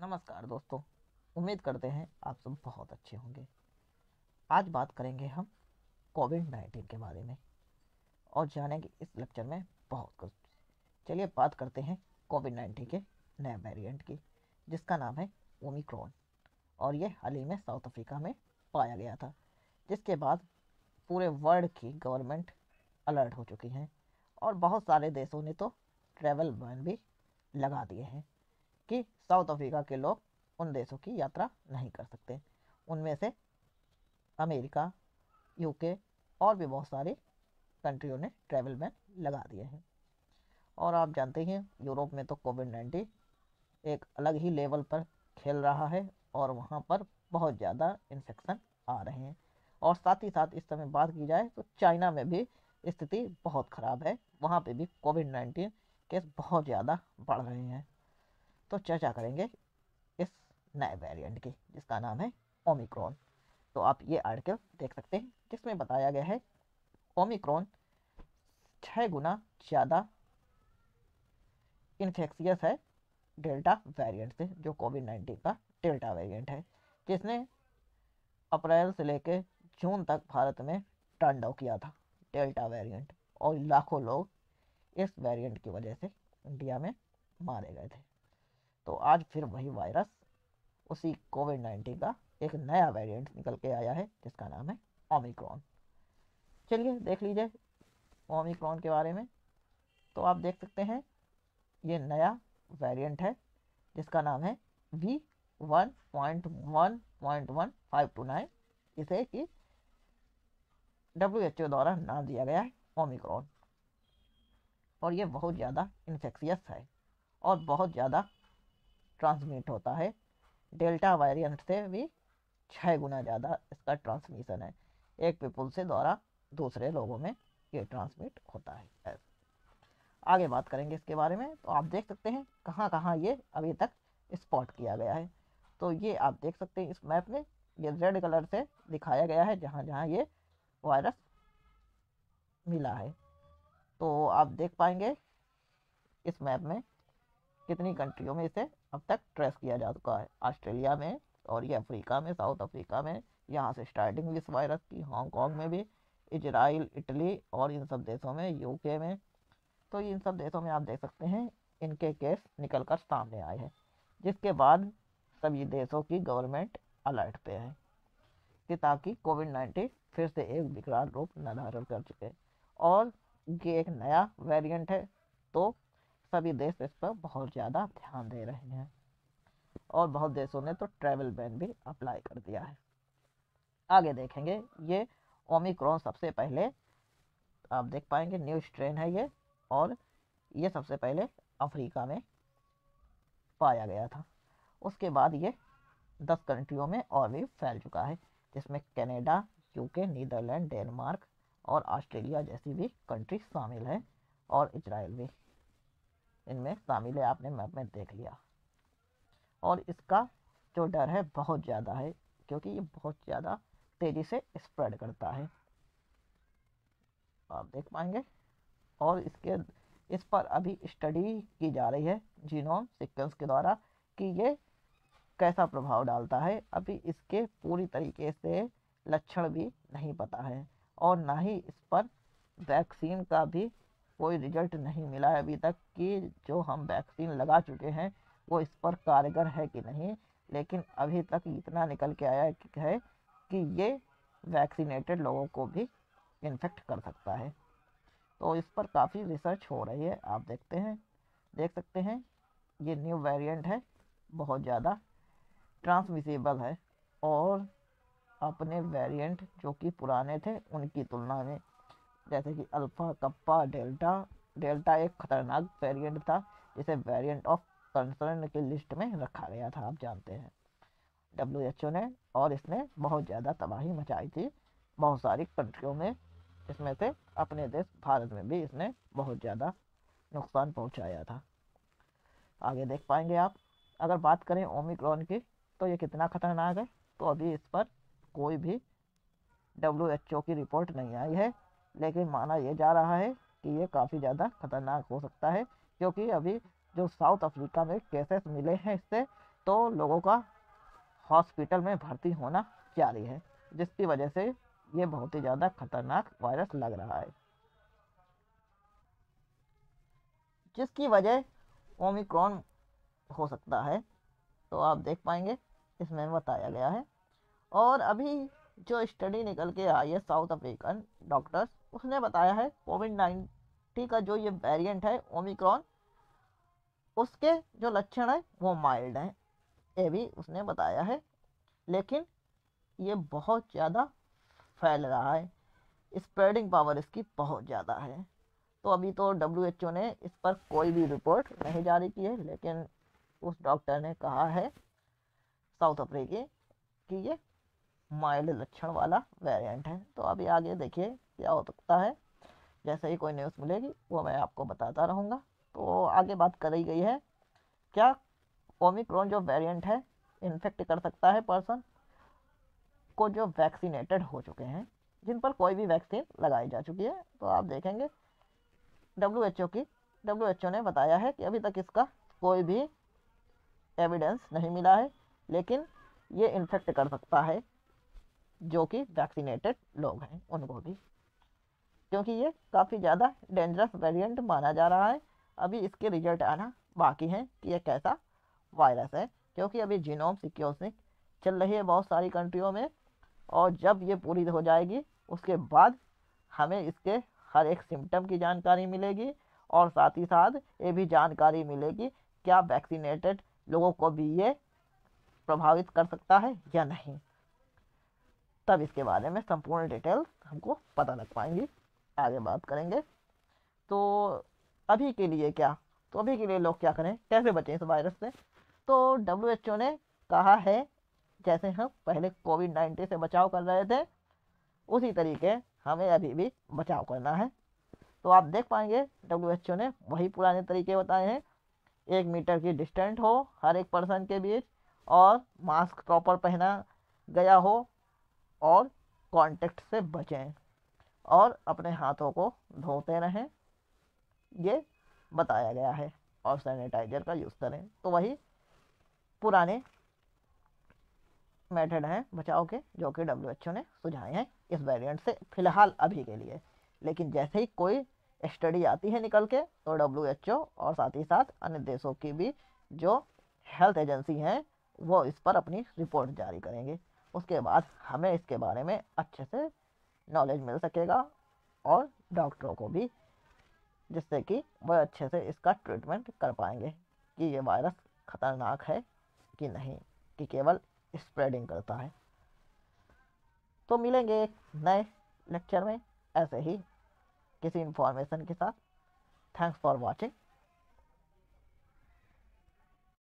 नमस्कार दोस्तों। उम्मीद करते हैं आप सब बहुत अच्छे होंगे। आज बात करेंगे हम कोविड नाइन्टीन के बारे में और जानेंगे इस लेक्चर में बहुत कुछ। चलिए बात करते हैं कोविड नाइन्टीन के नए वेरिएंट की, जिसका नाम है ओमिक्रॉन और ये हाल ही में साउथ अफ्रीका में पाया गया था, जिसके बाद पूरे वर्ल्ड की गवर्नमेंट अलर्ट हो चुकी हैं और बहुत सारे देशों ने तो ट्रैवल बैन भी लगा दिए हैं। कि साउथ अफ्रीका के लोग उन देशों की यात्रा नहीं कर सकते। उनमें से अमेरिका, यूके और भी बहुत सारी कंट्रियों ने ट्रैवल बैन लगा दिए हैं। और आप जानते हैं यूरोप में तो कोविड नाइन्टीन एक अलग ही लेवल पर खेल रहा है और वहाँ पर बहुत ज़्यादा इन्फेक्शन आ रहे हैं। और साथ ही साथ इस समय बात की जाए तो चाइना में भी स्थिति बहुत ख़राब है। वहाँ पे भी कोविड नाइन्टीन केस बहुत ज़्यादा बढ़ रहे हैं। तो चर्चा करेंगे इस नए वेरिएंट की, जिसका नाम है ओमिक्रॉन तो आप ये आर्टिकल देख सकते हैं, जिसमें बताया गया है ओमिक्रॉन छः गुना ज़्यादा इन्फेक्शियस है डेल्टा वेरिएंट से, जो कोविड नाइन्टीन का डेल्टा वेरिएंट है, जिसने अप्रैल से लेकर जून तक भारत में टर्न डाउन किया था डेल्टा वेरिएंट और लाखों लोग इस वेरिएंट की वजह से इंडिया में मारे गए थे। तो आज फिर वही वायरस, उसी कोविड नाइन्टीन का एक नया वेरिएंट निकल के आया है, जिसका नाम है ओमिक्रॉन चलिए देख लीजिए ओमिक्रॉन के बारे में। तो आप देख सकते हैं, ये नया वेरिएंट है, जिसका नाम है V one point one point one five two nine इसे कि डब्ल्यू एच ओ द्वारा नाम दिया गया है ओमिक्रॉन और ये बहुत ज़्यादा इन्फेक्शियस है और बहुत ज़्यादा ट्रांसमिट होता है। डेल्टा वेरिएंट से भी छः गुना ज़्यादा इसका ट्रांसमिशन है। एक पीपल से द्वारा दूसरे लोगों में ये ट्रांसमिट होता है। आगे बात करेंगे इसके बारे में। तो आप देख सकते हैं कहाँ कहाँ ये अभी तक स्पॉट किया गया है। तो ये आप देख सकते हैं इस मैप में। ये रेड कलर से दिखाया गया है जहाँ जहाँ ये वायरस मिला है। तो आप देख पाएँगे इस मैप में कितनी कंट्रियों में इसे अब तक ट्रेस किया जा चुका है। ऑस्ट्रेलिया में और ये अफ्रीका में, साउथ अफ्रीका में यहाँ से स्टार्टिंग हुई इस वायरस की हांगकॉन्ग में भी, इजराइल, इटली और इन सब देशों में, यूके में। तो इन सब देशों में आप देख सकते हैं, इनके केस निकल कर सामने आए हैं, जिसके बाद सभी देशों की गवर्नमेंट अलर्ट पे है कि ताकि कोविड नाइन्टीन फिर से एक विकराल रूप न धारण कर चुके और ये एक नया वेरिएंट है तो सभी देश इस पर बहुत ज़्यादा ध्यान दे रहे हैं। और बहुत देशों ने तो ट्रैवल बैन भी अप्लाई कर दिया है। आगे देखेंगे, ये ओमिक्रॉन सबसे पहले, आप देख पाएँगे न्यू स्ट्रेन है ये, और ये सबसे पहले अफ्रीका में पाया गया था। उसके बाद ये दस कंट्रियों में और भी फैल चुका है, जिसमें कनाडा, यूके, नीदरलैंड, डेनमार्क और ऑस्ट्रेलिया जैसी भी कंट्री शामिल है, और इसराइल भी। इनमें शामिल है, आपने मैप में देख लिया। और इसका जो डर है, बहुत ज़्यादा है, क्योंकि ये बहुत ज़्यादा तेज़ी से स्प्रेड करता है। आप देख पाएँगे। और इसके, इस पर अभी स्टडी की जा रही है जीनोम सिक्वेंस के द्वारा कि ये कैसा प्रभाव डालता है। अभी इसके पूरी तरीके से लक्षण भी नहीं पता है। और ना ही इस पर वैक्सीन का भी कोई रिज़ल्ट नहीं मिला है अभी तक कि जो हम वैक्सीन लगा चुके हैं, वो इस पर कारगर है कि नहीं। लेकिन अभी तक इतना निकल के आया है कि ये वैक्सीनेटेड लोगों को भी इन्फेक्ट कर सकता है। तो इस पर काफ़ी रिसर्च हो रही है, आप देखते हैं। देख सकते हैं, ये न्यू वेरिएंट है, बहुत ज़्यादा ट्रांसमिसिबल है और अपने वेरिएंट जो कि पुराने थे, उनकी तुलना में जैसे कि अल्फ़ा, कप्पा, डेल्टा डेल्टा एक खतरनाक वेरिएंट था, जिसे वेरिएंट ऑफ़ कंसर्न की लिस्ट में रखा गया था, आप जानते हैं। डब्ल्यू एच ओ ने और इसने बहुत ज़्यादा तबाही मचाई थी। बहुत सारी कंट्रियों में इसमें से अपने देश भारत में भी इसने बहुत ज़्यादा नुकसान पहुँचाया था। आगे देख पाएँगे आप। अगर बात करें ओमिक्रॉन की तो ये कितना खतरनाक है? तो अभी इस पर कोई भी डब्ल्यू एच ओ की रिपोर्ट नहीं आई है। लेकिन माना यह जा रहा है कि ये काफ़ी ज़्यादा खतरनाक हो सकता है, क्योंकि अभी जो साउथ अफ्रीका में केसेस मिले हैं इससे तो लोगों का हॉस्पिटल में भर्ती होना जारी है, जिसकी वजह से ये बहुत ही ज़्यादा खतरनाक वायरस लग रहा है। जिसकी वजह ओमिक्रॉन हो सकता है तो आप देख पाएँगे, इसमें बताया गया है। और अभी जो स्टडी निकल के आई है साउथ अफ्रीकन डॉक्टर्स उसने बताया है कोविड नाइन्टीन का जो ये वेरिएंट है ओमिक्रॉन उसके जो लक्षण है, वो माइल्ड हैं। ये भी उसने बताया है, लेकिन ये बहुत ज़्यादा फैल रहा है। स्प्रेडिंग पावर इसकी बहुत ज़्यादा है। तो अभी तो डब्ल्यू ने इस पर कोई भी रिपोर्ट नहीं जारी की है, लेकिन उस डॉक्टर ने कहा है साउथ अफ्रीकी कि ये माइल्ड लक्षण वाला वेरिएंट है। तो अभी आगे देखिए क्या हो सकता है? जैसे ही कोई न्यूज़ मिलेगी, वो मैं आपको बताता रहूँगा। तो आगे बात करी गई है, क्या ओमिक्रॉन जो वेरिएंट है इन्फेक्ट कर सकता है पर्सन को जो वैक्सीनेटेड हो चुके हैं, जिन पर कोई भी वैक्सीन लगाई जा चुकी है? तो आप देखेंगे डब्ल्यू की डब्ल्यू ने बताया है कि अभी तक इसका कोई भी एविडेंस नहीं मिला है, लेकिन ये इन्फेक्ट कर सकता है, जो कि वैक्सीनेटेड लोग हैं, उनको भी। क्योंकि ये काफ़ी ज़्यादा डेंजरस वेरिएंट माना जा रहा है। अभी इसके रिज़ल्ट आना बाकी हैं कि ये कैसा वायरस है। क्योंकि अभी जीनोम सिक्योसिंग चल रही है बहुत सारी कंट्रियों में और जब ये पूरी हो जाएगी, उसके बाद हमें इसके हर एक सिम्टम की जानकारी मिलेगी और साथ ही साथ ये भी जानकारी मिलेगी क्या वैक्सीनेटेड लोगों को भी ये प्रभावित कर सकता है या नहीं। तब इसके बारे में संपूर्ण डिटेल्स हमको पता लग पाएँगी। आगे बात करेंगे। तो अभी के लिए क्या? तो अभी के लिए लोग क्या करें? कैसे बचें इस वायरस से? तो डब्ल्यू ने कहा है, जैसे हम पहले कोविड नाइन्टीन से बचाव कर रहे थे, उसी तरीके हमें अभी भी बचाव करना है। तो आप देख पाएँगे डब्ल्यू ने वही पुराने तरीके बताए हैं। एक मीटर की डिस्टेंट हो, हर एक पर्सन के बीच, और मास्क प्रॉपर पहना गया हो, और कांटेक्ट से बचें। और अपने हाथों को धोते रहें। ये बताया गया है और सैनिटाइजर का यूज़ करें। तो वही पुराने मेथड हैं बचाव के, जो कि डब्ल्यूएचओ ने सुझाए हैं इस वेरिएंट से फ़िलहाल अभी के लिए। लेकिन जैसे ही कोई स्टडी आती है निकल के तो डब्ल्यूएचओ और साथ ही साथ अन्य देशों की भी जो हेल्थ एजेंसी हैं, वो इस पर अपनी रिपोर्ट जारी करेंगे। उसके बाद हमें इसके बारे में अच्छे से नॉलेज मिल सकेगा और डॉक्टरों को भी, जिससे कि वह अच्छे से इसका ट्रीटमेंट कर पाएँगे कि ये वायरस ख़तरनाक है कि नहीं, कि केवल स्प्रेडिंग करता है। तो मिलेंगे एक नए लेक्चर में, ऐसे ही किसी इंफॉर्मेशन के साथ। Thanks for watching